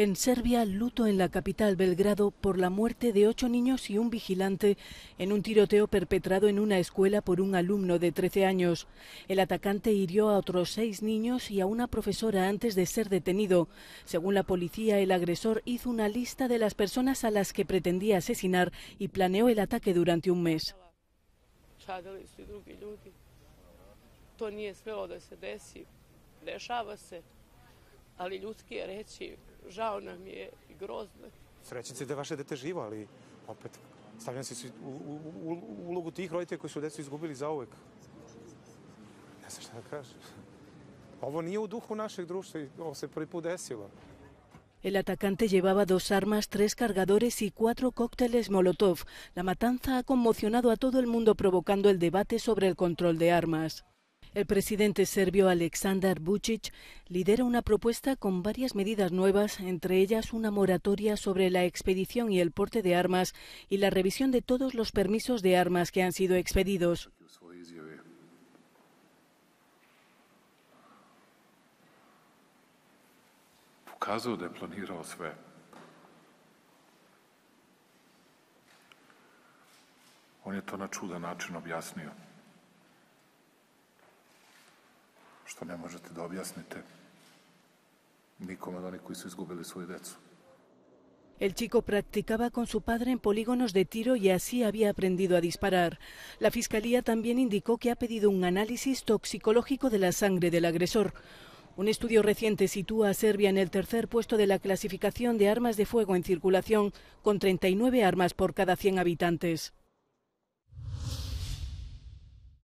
En Serbia, luto en la capital Belgrado por la muerte de ocho niños y un vigilante en un tiroteo perpetrado en una escuela por un alumno de 13 años. El atacante hirió a otros seis niños y a una profesora antes de ser detenido. Según la policía, el agresor hizo una lista de las personas a las que pretendía asesinar y planeó el ataque durante un mes. Ali ljudski je reći, žao nam je i grozno. Srećnici da vaše dete živo, ali opet stavljam se u, u, u, u ulogu tih roditelja koji su decu izgubili za uvek. Ne znam šta da kažem. Ovo nije u duhu našeg društva i ovo se prvi put desilo. El atacante llevaba dos armas, tres cargadores y cuatro cócteles Molotov. La matanza ha conmocionado a todo el mundo provocando el debate sobre el control de armas. El presidente serbio Aleksandar Vučić lidera una propuesta con varias medidas nuevas, entre ellas una moratoria sobre la expedición y el porte de armas y la revisión de todos los permisos de armas que han sido expedidos. On je to na čudan. Što ne možete da objasnite nikome od onih koji su izgubili svoju decu. El chico practicaba con su padre en polígonos de tiro y así había aprendido a disparar. La Fiscalía también indicó que ha pedido un análisis toxicológico de la sangre del agresor. Un estudio reciente sitúa a Serbia en el tercer puesto de la clasificación de armas de fuego en circulación, con 39 armas por cada 100 habitantes.